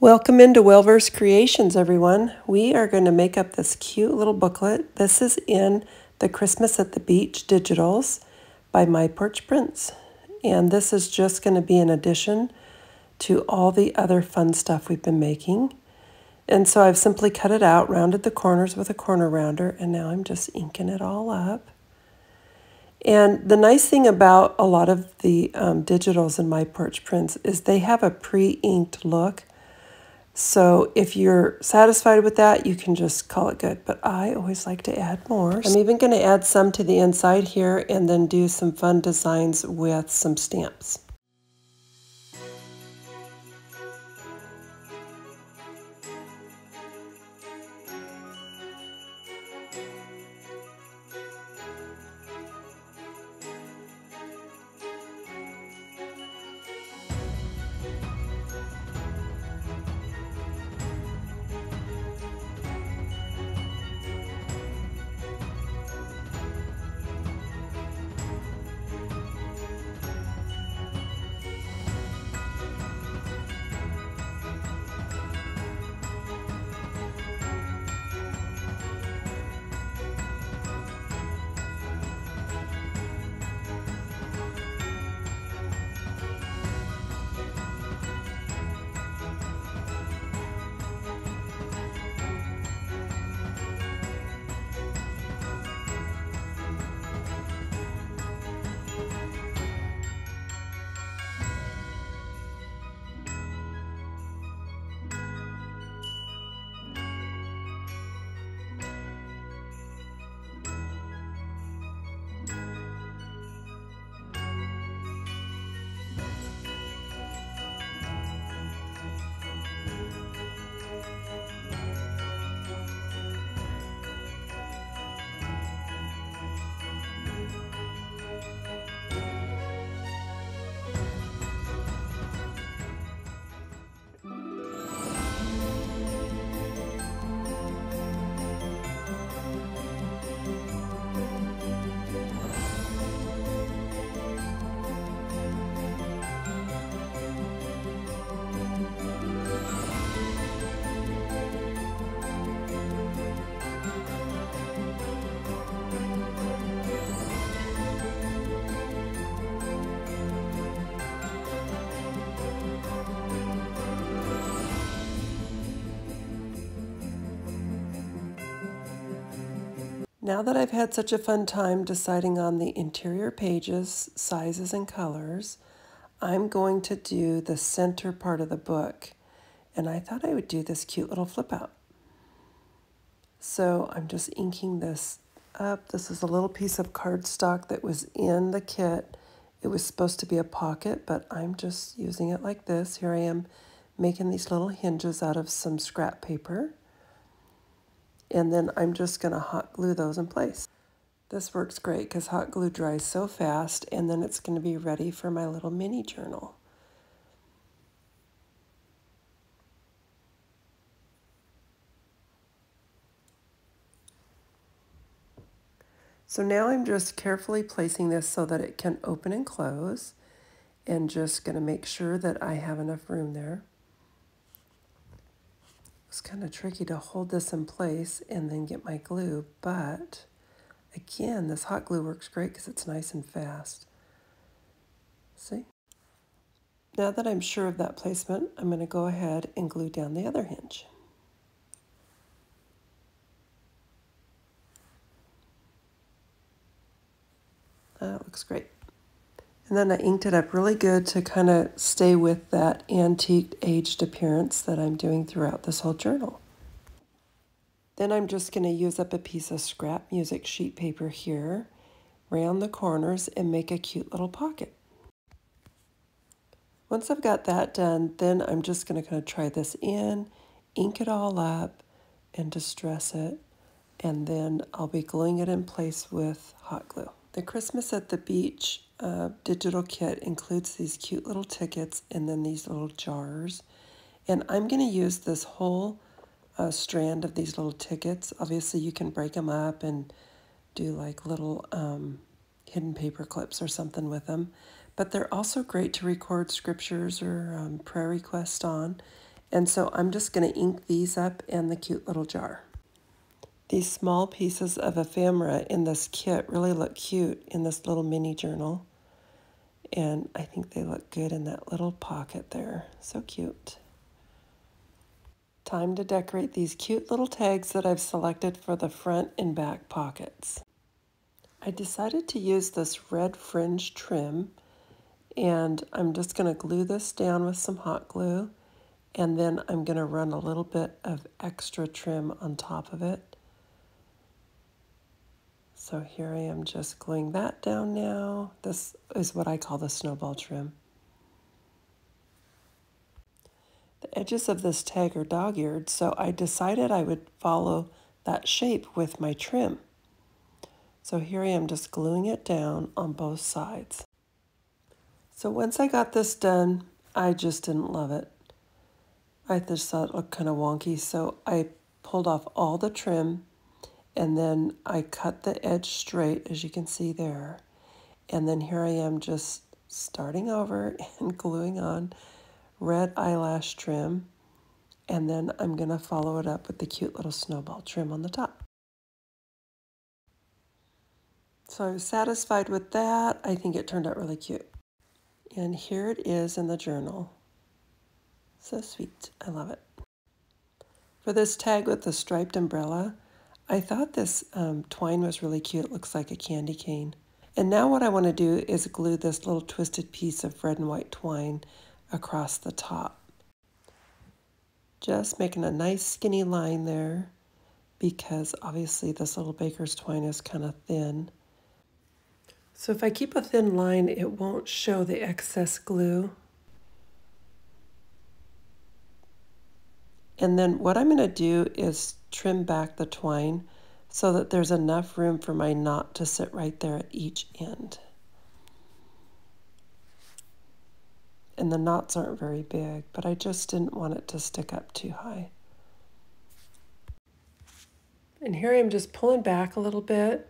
Welcome into Well Versed Creations, everyone. We are going to make up this cute little booklet. This is in the Christmas at the Beach Digitals by My Porch Prints. And this is just going to be an addition to all the other fun stuff we've been making. And so I've simply cut it out, rounded the corners with a corner rounder, and now I'm just inking it all up. And the nice thing about a lot of the um, digitals in My Porch Prints is they have a pre-inked look so if you're satisfied with that, you can just call it good. But I always like to add more. I'm even going to add some to the inside here and then do some fun designs with some stamps. Now that I've had such a fun time deciding on the interior pages, sizes, and colors, I'm going to do the center part of the book. And I thought I would do this cute little flip out. So I'm just inking this up. This is a little piece of cardstock that was in the kit. It was supposed to be a pocket, but I'm just using it like this. Here I am making these little hinges out of some scrap paper and then I'm just going to hot glue those in place. This works great because hot glue dries so fast and then it's going to be ready for my little mini journal. So now I'm just carefully placing this so that it can open and close and just going to make sure that I have enough room there. It's kind of tricky to hold this in place and then get my glue, but again, this hot glue works great because it's nice and fast. See? Now that I'm sure of that placement, I'm going to go ahead and glue down the other hinge. That looks great. And then I inked it up really good to kind of stay with that antique aged appearance that I'm doing throughout this whole journal. Then I'm just going to use up a piece of scrap music sheet paper here, round the corners, and make a cute little pocket. Once I've got that done, then I'm just going to kind of try this in, ink it all up, and distress it, and then I'll be gluing it in place with hot glue. The Christmas at the Beach uh, digital kit includes these cute little tickets and then these little jars. And I'm going to use this whole uh, strand of these little tickets. Obviously, you can break them up and do like little um, hidden paper clips or something with them. But they're also great to record scriptures or um, prayer requests on. And so I'm just going to ink these up in the cute little jar. These small pieces of ephemera in this kit really look cute in this little mini journal. And I think they look good in that little pocket there. So cute. Time to decorate these cute little tags that I've selected for the front and back pockets. I decided to use this red fringe trim and I'm just going to glue this down with some hot glue and then I'm going to run a little bit of extra trim on top of it. So here I am just gluing that down now. This is what I call the snowball trim. The edges of this tag are dog-eared, so I decided I would follow that shape with my trim. So here I am just gluing it down on both sides. So once I got this done, I just didn't love it. I just thought it looked kind of wonky, so I pulled off all the trim and then I cut the edge straight, as you can see there. And then here I am just starting over and gluing on red eyelash trim. And then I'm going to follow it up with the cute little snowball trim on the top. So I was satisfied with that. I think it turned out really cute. And here it is in the journal. So sweet. I love it. For this tag with the striped umbrella, I thought this um, twine was really cute. It looks like a candy cane. And now what I want to do is glue this little twisted piece of red and white twine across the top. Just making a nice skinny line there because obviously this little baker's twine is kind of thin. So if I keep a thin line, it won't show the excess glue. And then what I'm going to do is trim back the twine so that there's enough room for my knot to sit right there at each end. And the knots aren't very big, but I just didn't want it to stick up too high. And here I am just pulling back a little bit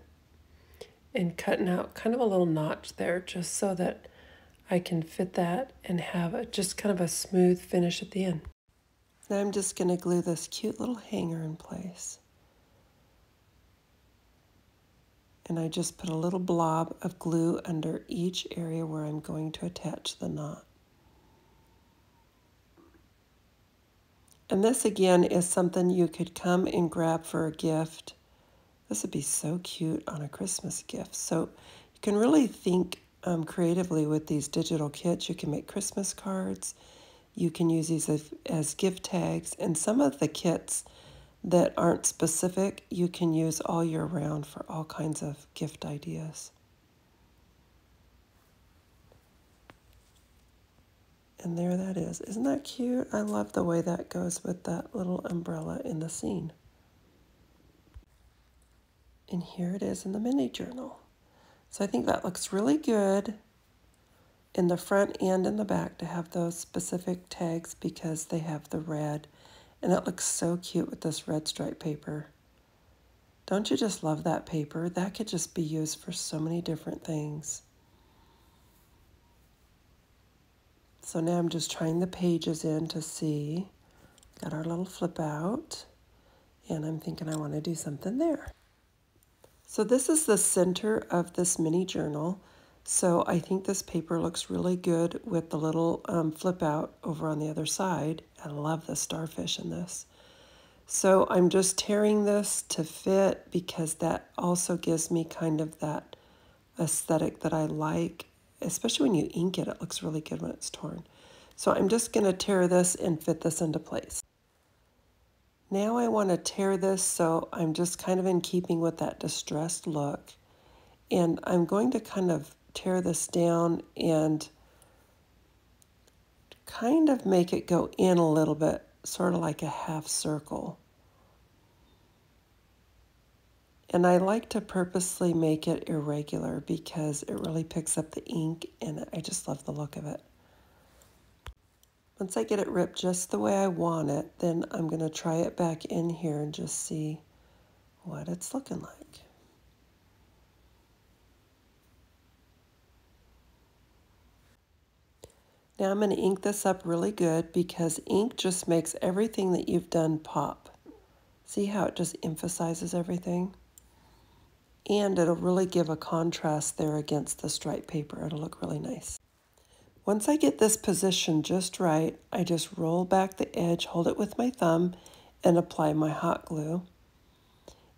and cutting out kind of a little notch there just so that I can fit that and have a, just kind of a smooth finish at the end. Now I'm just going to glue this cute little hanger in place. And I just put a little blob of glue under each area where I'm going to attach the knot. And this again is something you could come and grab for a gift. This would be so cute on a Christmas gift. So you can really think um, creatively with these digital kits. You can make Christmas cards. You can use these as, as gift tags, and some of the kits that aren't specific, you can use all year round for all kinds of gift ideas. And there that is. Isn't that cute? I love the way that goes with that little umbrella in the scene. And here it is in the mini journal. So I think that looks really good in the front and in the back to have those specific tags because they have the red and it looks so cute with this red stripe paper. Don't you just love that paper? That could just be used for so many different things. So now I'm just trying the pages in to see. Got our little flip out and I'm thinking I want to do something there. So this is the center of this mini journal. So I think this paper looks really good with the little um, flip out over on the other side. I love the starfish in this. So I'm just tearing this to fit because that also gives me kind of that aesthetic that I like. Especially when you ink it, it looks really good when it's torn. So I'm just going to tear this and fit this into place. Now I want to tear this so I'm just kind of in keeping with that distressed look. And I'm going to kind of tear this down and kind of make it go in a little bit, sort of like a half circle. And I like to purposely make it irregular because it really picks up the ink and I just love the look of it. Once I get it ripped just the way I want it, then I'm going to try it back in here and just see what it's looking like. Now I'm going to ink this up really good because ink just makes everything that you've done pop. See how it just emphasizes everything? And it'll really give a contrast there against the striped paper. It'll look really nice. Once I get this position just right, I just roll back the edge, hold it with my thumb, and apply my hot glue.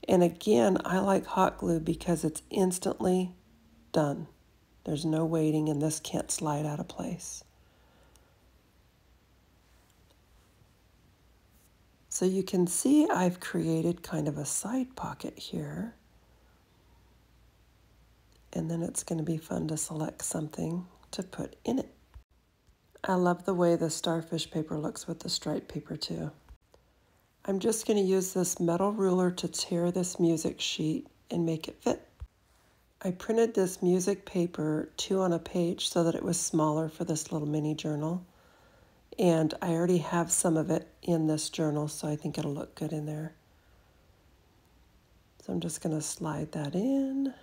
And again, I like hot glue because it's instantly done. There's no waiting and this can't slide out of place. So you can see I've created kind of a side pocket here. And then it's going to be fun to select something to put in it. I love the way the starfish paper looks with the striped paper too. I'm just going to use this metal ruler to tear this music sheet and make it fit. I printed this music paper two on a page so that it was smaller for this little mini journal. And I already have some of it in this journal, so I think it'll look good in there. So I'm just going to slide that in.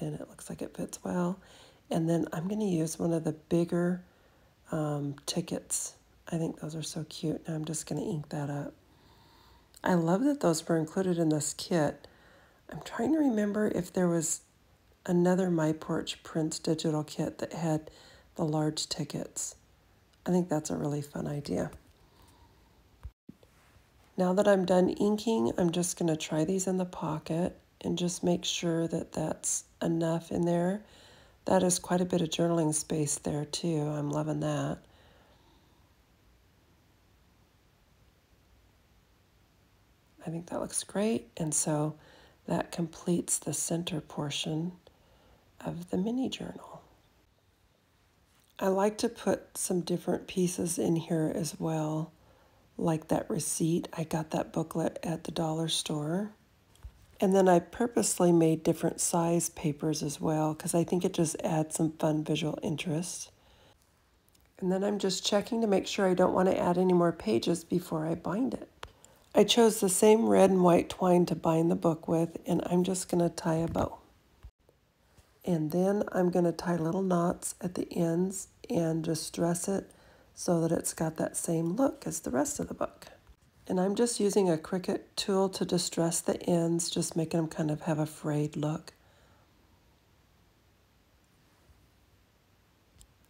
And it looks like it fits well. And then I'm going to use one of the bigger um, tickets. I think those are so cute. And I'm just going to ink that up. I love that those were included in this kit. I'm trying to remember if there was another My Porch Prints digital kit that had the large tickets. I think that's a really fun idea. Now that I'm done inking, I'm just going to try these in the pocket and just make sure that that's enough in there. That is quite a bit of journaling space there too. I'm loving that. I think that looks great. And so that completes the center portion of the mini journal. I like to put some different pieces in here as well, like that receipt. I got that booklet at the dollar store. And then I purposely made different size papers as well because I think it just adds some fun visual interest. And then I'm just checking to make sure I don't want to add any more pages before I bind it. I chose the same red and white twine to bind the book with, and I'm just going to tie a bow. And then I'm going to tie little knots at the ends and just dress it so that it's got that same look as the rest of the book. And I'm just using a Cricut tool to distress the ends, just making them kind of have a frayed look.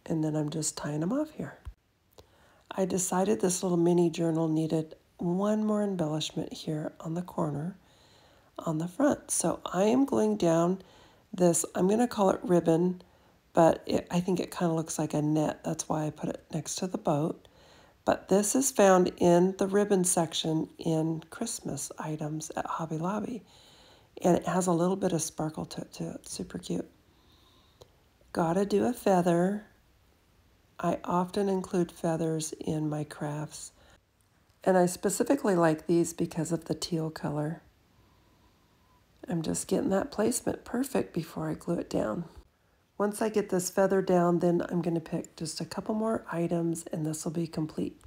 And then I'm just tying them off here. I decided this little mini journal needed one more embellishment here on the corner on the front. So I am going down this, I'm going to call it ribbon, but it, I think it kind of looks like a net. That's why I put it next to the boat. But this is found in the ribbon section in Christmas items at Hobby Lobby. And it has a little bit of sparkle to it too. It's super cute. Gotta do a feather. I often include feathers in my crafts. And I specifically like these because of the teal color. I'm just getting that placement perfect before I glue it down. Once I get this feather down, then I'm going to pick just a couple more items and this will be complete.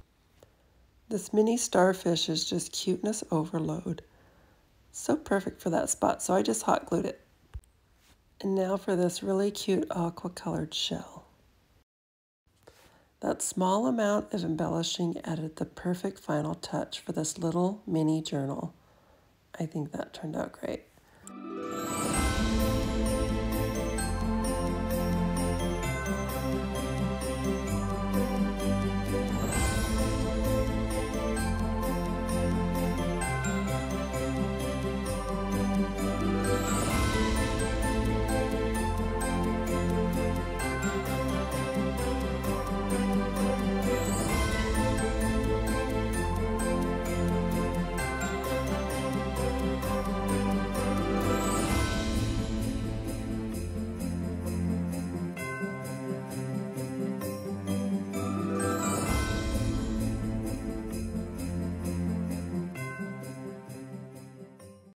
This mini starfish is just cuteness overload. So perfect for that spot, so I just hot glued it. And now for this really cute aqua colored shell. That small amount of embellishing added the perfect final touch for this little mini journal. I think that turned out great.